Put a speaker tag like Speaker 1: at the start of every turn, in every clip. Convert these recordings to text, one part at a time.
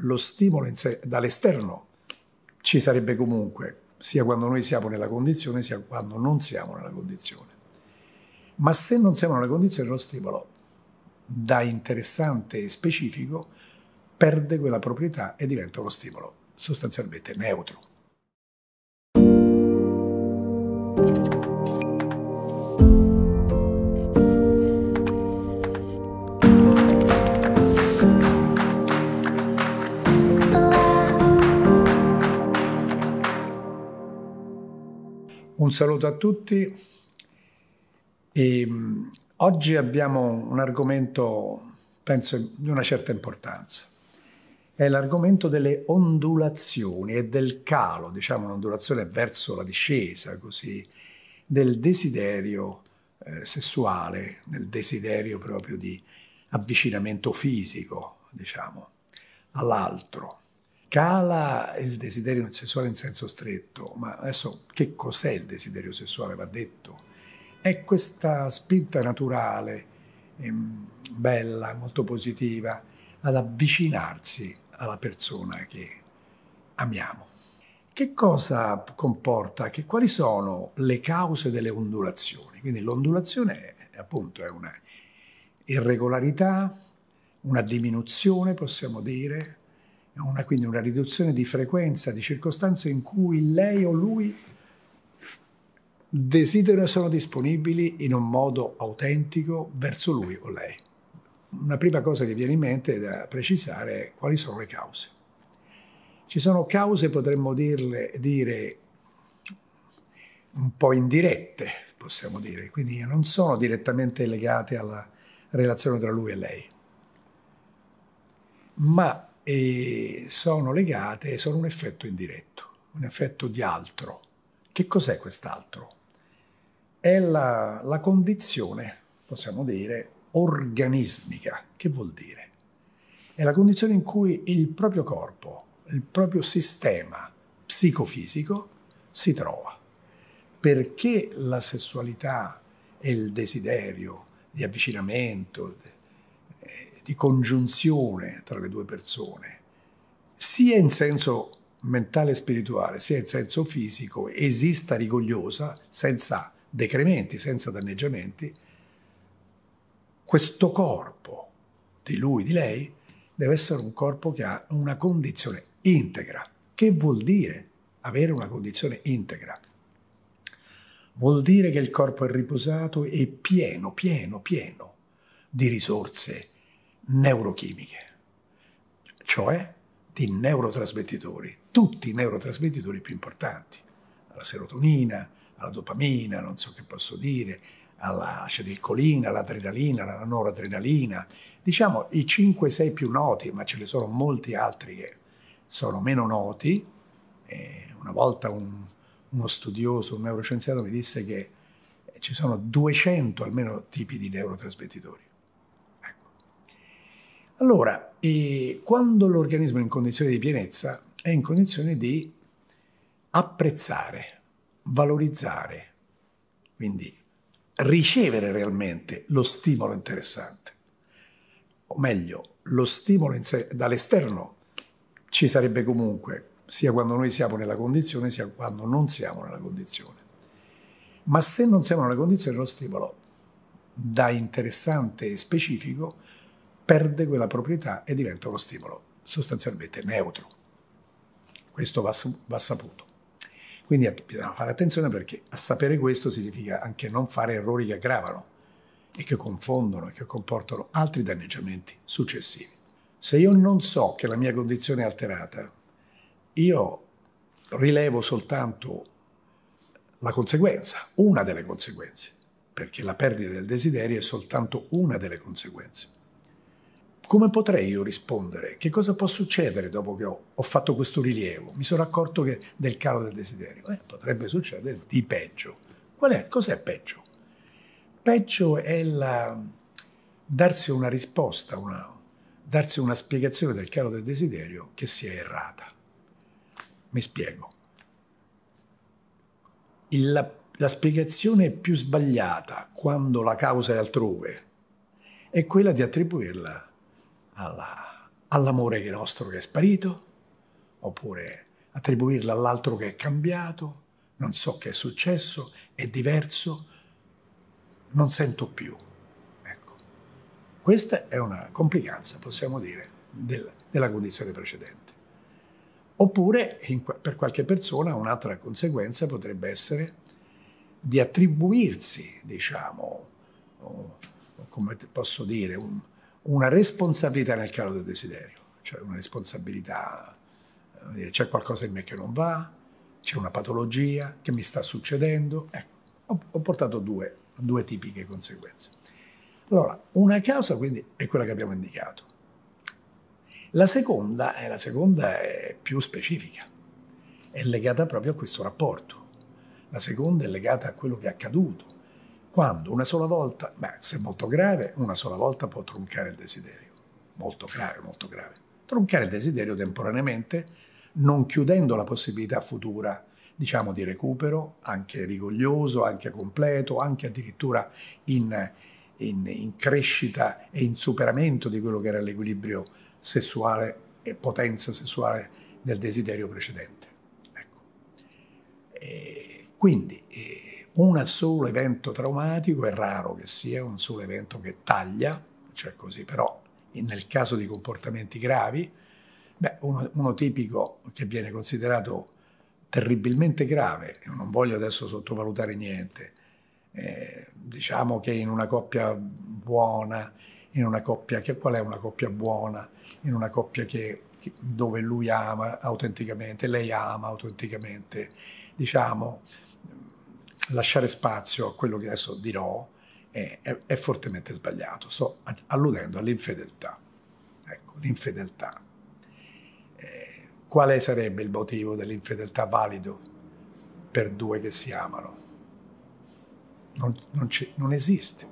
Speaker 1: lo stimolo sé, dall'esterno ci sarebbe comunque, sia quando noi siamo nella condizione, sia quando non siamo nella condizione. Ma se non siamo nella condizione, lo stimolo da interessante e specifico perde quella proprietà e diventa uno stimolo sostanzialmente neutro. Un saluto a tutti. E, um, oggi abbiamo un argomento, penso, di una certa importanza. È l'argomento delle ondulazioni e del calo, diciamo un'ondulazione verso la discesa, così, del desiderio eh, sessuale, del desiderio proprio di avvicinamento fisico, diciamo, all'altro cala il desiderio sessuale in senso stretto, ma adesso che cos'è il desiderio sessuale va detto? È questa spinta naturale, ehm, bella, molto positiva, ad avvicinarsi alla persona che amiamo. Che cosa comporta? Che, quali sono le cause delle ondulazioni? Quindi l'ondulazione è, appunto è una irregolarità, una diminuzione, possiamo dire, una, quindi una riduzione di frequenza di circostanze in cui lei o lui desidera sono disponibili in un modo autentico verso lui o lei. Una prima cosa che viene in mente da precisare è quali sono le cause. Ci sono cause, potremmo dirle, dire, un po' indirette, possiamo dire, quindi non sono direttamente legate alla relazione tra lui e lei, ma e sono legate, sono un effetto indiretto, un effetto di altro. Che cos'è quest'altro? È la, la condizione, possiamo dire, organismica. Che vuol dire? È la condizione in cui il proprio corpo, il proprio sistema psicofisico si trova. Perché la sessualità e il desiderio di avvicinamento, di congiunzione tra le due persone, sia in senso mentale e spirituale, sia in senso fisico, esista rigogliosa, senza decrementi, senza danneggiamenti, questo corpo di lui, di lei, deve essere un corpo che ha una condizione integra. Che vuol dire avere una condizione integra? Vuol dire che il corpo è riposato e pieno, pieno, pieno di risorse neurochimiche, cioè di neurotrasmettitori, tutti i neurotrasmettitori più importanti, alla serotonina, alla dopamina, non so che posso dire, all'acetilcolina, all'adrenalina, alla noradrenalina, diciamo i 5-6 più noti, ma ce ne sono molti altri che sono meno noti. E una volta un, uno studioso, un neuroscienziato mi disse che ci sono 200 almeno tipi di neurotrasmettitori. Allora, eh, quando l'organismo è in condizione di pienezza, è in condizione di apprezzare, valorizzare, quindi ricevere realmente lo stimolo interessante. O meglio, lo stimolo sé, dall'esterno ci sarebbe comunque, sia quando noi siamo nella condizione, sia quando non siamo nella condizione. Ma se non siamo nella condizione, lo stimolo da interessante e specifico perde quella proprietà e diventa uno stimolo sostanzialmente neutro. Questo va, va saputo. Quindi bisogna fare attenzione perché a sapere questo significa anche non fare errori che aggravano e che confondono e che comportano altri danneggiamenti successivi. Se io non so che la mia condizione è alterata, io rilevo soltanto la conseguenza, una delle conseguenze, perché la perdita del desiderio è soltanto una delle conseguenze. Come potrei io rispondere? Che cosa può succedere dopo che ho, ho fatto questo rilievo? Mi sono accorto che, del calo del desiderio. Eh, potrebbe succedere di peggio. Qual è? Cos'è peggio? Peggio è la, darsi una risposta, una, darsi una spiegazione del calo del desiderio che sia errata. Mi spiego. Il, la, la spiegazione più sbagliata quando la causa è altrove è quella di attribuirla alla, all'amore nostro che è sparito, oppure attribuirla all'altro che è cambiato, non so che è successo, è diverso, non sento più. Ecco. Questa è una complicanza, possiamo dire, del, della condizione precedente. Oppure in, per qualche persona un'altra conseguenza potrebbe essere di attribuirsi, diciamo, come posso dire, un, una responsabilità nel calo del desiderio, cioè una responsabilità, dire, c'è qualcosa in me che non va, c'è una patologia che mi sta succedendo. Ecco, ho, ho portato due, due tipiche conseguenze. Allora, una causa quindi è quella che abbiamo indicato. La seconda, eh, la seconda è più specifica, è legata proprio a questo rapporto. La seconda è legata a quello che è accaduto, quando una sola volta, beh, se è molto grave, una sola volta può troncare il desiderio. Molto grave, molto grave. Troncare il desiderio temporaneamente, non chiudendo la possibilità futura, diciamo, di recupero, anche rigoglioso, anche completo, anche addirittura in, in, in crescita e in superamento di quello che era l'equilibrio sessuale e potenza sessuale del desiderio precedente. Ecco. E quindi, un solo evento traumatico è raro che sia un solo evento che taglia, cioè così, però nel caso di comportamenti gravi, beh, uno, uno tipico che viene considerato terribilmente grave, non voglio adesso sottovalutare niente, eh, diciamo che in una coppia buona, in una coppia che qual è una coppia buona, in una coppia che, che, dove lui ama autenticamente, lei ama autenticamente, diciamo lasciare spazio a quello che adesso dirò è, è, è fortemente sbagliato. Sto alludendo all'infedeltà. Ecco, l'infedeltà. Eh, quale sarebbe il motivo dell'infedeltà valido per due che si amano? Non, non, non esiste.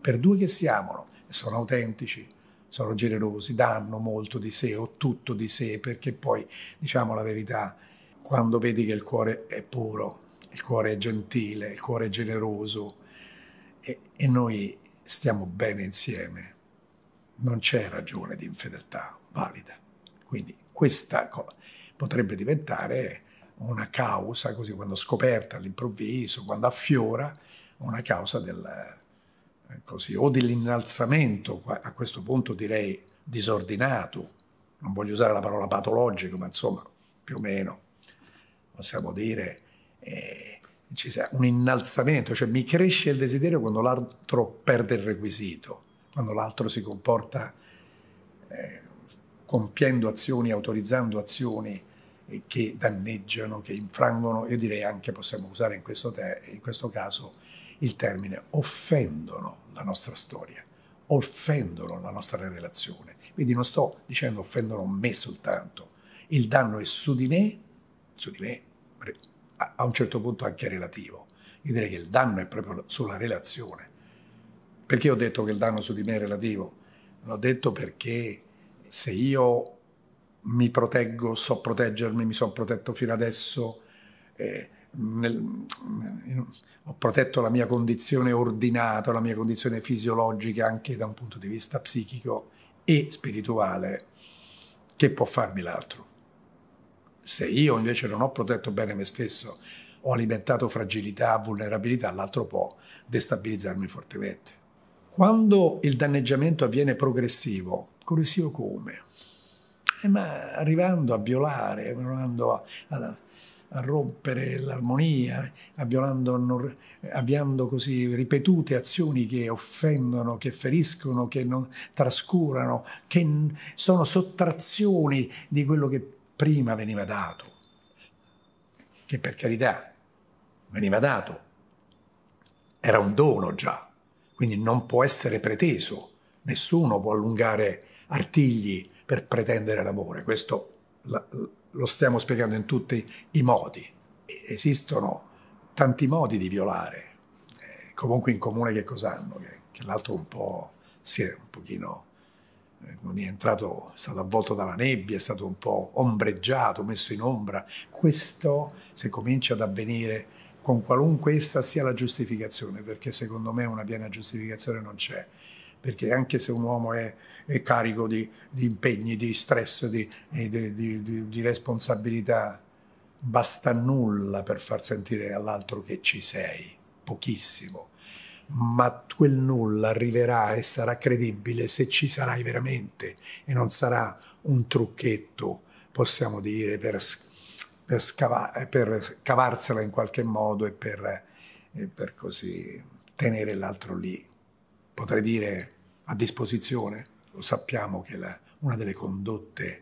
Speaker 1: Per due che si amano sono autentici, sono generosi, danno molto di sé o tutto di sé, perché poi, diciamo la verità, quando vedi che il cuore è puro, il cuore è gentile, il cuore è generoso e, e noi stiamo bene insieme. Non c'è ragione di infedeltà valida. Quindi questa potrebbe diventare una causa, così quando scoperta all'improvviso, quando affiora, una causa del, così, o dell'innalzamento, a questo punto direi disordinato, non voglio usare la parola patologico, ma insomma più o meno possiamo dire eh, ci sia un innalzamento, cioè mi cresce il desiderio quando l'altro perde il requisito, quando l'altro si comporta eh, compiendo azioni, autorizzando azioni eh, che danneggiano, che infrangono, io direi anche possiamo usare in questo, te, in questo caso il termine offendono la nostra storia, offendono la nostra relazione. Quindi non sto dicendo offendono me soltanto, il danno è su di me, su di me, a un certo punto anche relativo. Io direi che il danno è proprio sulla relazione. Perché ho detto che il danno su di me è relativo? L'ho detto perché se io mi proteggo, so proteggermi, mi sono protetto fino adesso, eh, nel, ho protetto la mia condizione ordinata, la mia condizione fisiologica anche da un punto di vista psichico e spirituale, che può farmi l'altro? Se io invece non ho protetto bene me stesso, ho alimentato fragilità, vulnerabilità, l'altro può destabilizzarmi fortemente. Quando il danneggiamento avviene progressivo, progressivo come? Eh, ma arrivando a violare, arrivando a, a, a rompere l'armonia, avviando, così ripetute azioni che offendono, che feriscono, che non trascurano, che sono sottrazioni di quello che prima veniva dato, che per carità veniva dato, era un dono già, quindi non può essere preteso, nessuno può allungare artigli per pretendere l'amore, questo lo stiamo spiegando in tutti i modi, esistono tanti modi di violare, eh, comunque in comune che cosa hanno, che, che l'altro un po' si è un pochino è entrato, è stato avvolto dalla nebbia, è stato un po' ombreggiato, messo in ombra. Questo, se comincia ad avvenire con qualunque essa sia la giustificazione, perché secondo me una piena giustificazione non c'è, perché anche se un uomo è, è carico di, di, impegni, di stress, di, di, di responsabilità, basta nulla per far sentire all'altro che ci sei, pochissimo ma quel nulla arriverà e sarà credibile se ci sarai veramente e non sarà un trucchetto, possiamo dire, per, per, scava- per cavarsela in qualche modo e per, e per così tenere l'altro lì. Potrei dire a disposizione, lo sappiamo che la, una delle condotte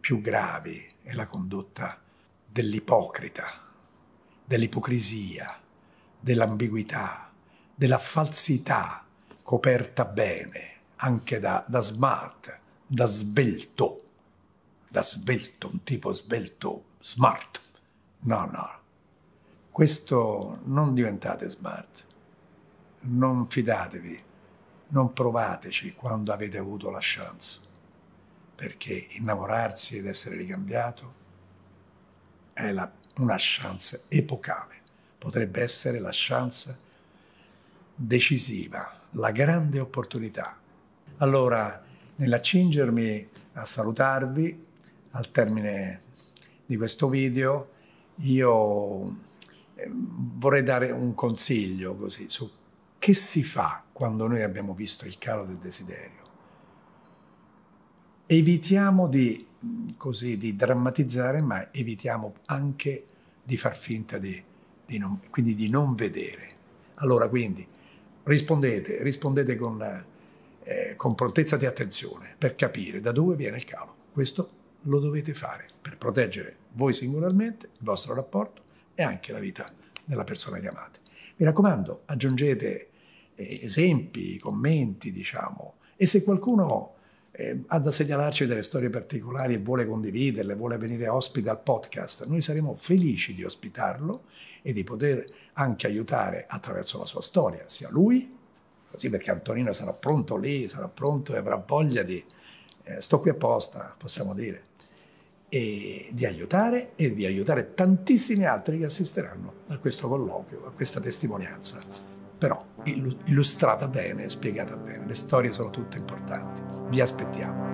Speaker 1: più gravi è la condotta dell'ipocrita, dell'ipocrisia, dell'ambiguità, della falsità coperta bene, anche da, da smart, da svelto, da svelto, un tipo svelto, smart. No, no. Questo non diventate smart, non fidatevi, non provateci quando avete avuto la chance, perché innamorarsi ed essere ricambiato è la, una chance epocale, potrebbe essere la chance decisiva, la grande opportunità. Allora, nell'accingermi a salutarvi al termine di questo video, io eh, vorrei dare un consiglio così su che si fa quando noi abbiamo visto il calo del desiderio. Evitiamo di, così, di drammatizzare, ma evitiamo anche di far finta di, di non, quindi di non vedere. Allora, quindi, rispondete, rispondete con, eh, con prontezza di attenzione per capire da dove viene il calo. Questo lo dovete fare per proteggere voi singolarmente, il vostro rapporto e anche la vita della persona che amate. Mi raccomando, aggiungete eh, esempi, commenti, diciamo, e se qualcuno eh, ha da segnalarci delle storie particolari e vuole condividerle, vuole venire ospite al podcast, noi saremo felici di ospitarlo e di poter anche aiutare attraverso la sua storia, sia lui, così perché Antonino sarà pronto lì, sarà pronto e avrà voglia di... Eh, sto qui apposta, possiamo dire, e di aiutare e di aiutare tantissimi altri che assisteranno a questo colloquio, a questa testimonianza, però illustrata bene, spiegata bene. Le storie sono tutte importanti. Vi aspettiamo.